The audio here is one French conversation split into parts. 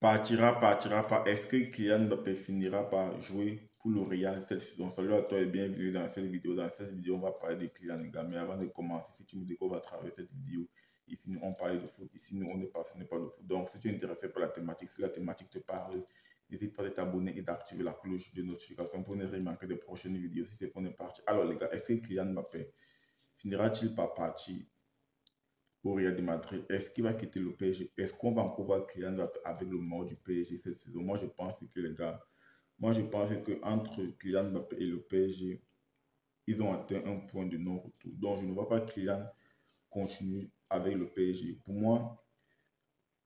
Partira, partira pas. Est-ce que Kylian Mbappé finira par jouer pour le Real cette saison? Salut à toi et bienvenue dans cette vidéo. Dans cette vidéo, on va parler de Kylian, gars. Mais avant de commencer, si tu me qu'on va travailler cette vidéo, ici, nous, on parle de foot. Ici, nous, on n'est passionné par le foot. Donc, si tu es intéressé par la thématique, si la thématique te parle, n'hésite pas à t'abonner et d'activer la cloche de notification pour ne rien manquer des prochaines vidéos si c'est qu'on est parti. Alors, les gars, est-ce que Kylian Mbappé finira-t-il par partir au Real de Madrid Est-ce qu'il va quitter le PSG Est-ce qu'on va encore voir Kylian avec le mort du PSG cette saison? Moi, je pense que les gars, moi, je pense qu'entre Kylian Mbappé et le PSG, ils ont atteint un point de non-retour. Donc, je ne vois pas Kylian continuer avec le PSG. Pour moi,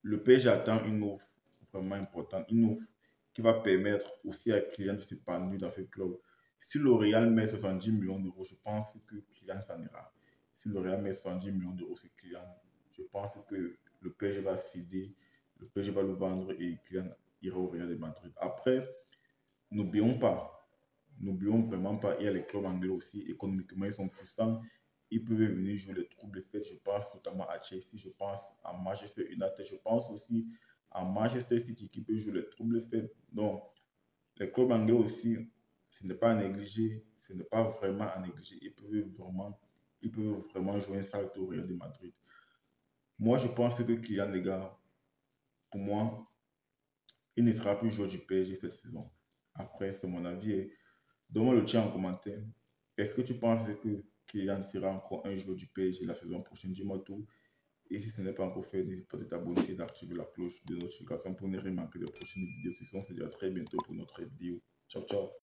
le PSG attend une offre vraiment importante, une offre qui va permettre aussi à Kylian de s'épanouir dans ce club. Si le Real met 70 millions d'euros, je pense que Kylian s'en ira si le Real met 70 millions d'euros sur Kylian, je pense que le PSG va céder, le PSG va le vendre et Kylian ira au Real de Madrid. Après, n'oublions pas, n'oublions vraiment pas, il y a les clubs anglais aussi, économiquement, ils sont puissants. Ils peuvent venir jouer les troubles faits. Je pense notamment à Chelsea, je pense à Manchester United, je pense aussi à Manchester City qui peut jouer les troubles faits. Donc, les clubs anglais aussi, ce n'est pas à négliger, ce n'est pas vraiment à négliger. Ils peuvent vraiment il peut vraiment jouer un salto au Real de Madrid. Moi, je pense que Kylian, les gars, pour moi, il ne sera plus joueur du PSG cette saison. Après, c'est mon avis. Donne-moi le tien en commentaire. Est-ce que tu penses que Kylian sera encore un joueur du PSG la saison prochaine? Dis-moi tout. Et si ce n'est pas encore fait, n'hésite pas à t'abonner et d'activer la cloche de notification pour ne rien manquer des prochaines vidéos. Si on se dit à très bientôt pour notre vidéo. Ciao, ciao.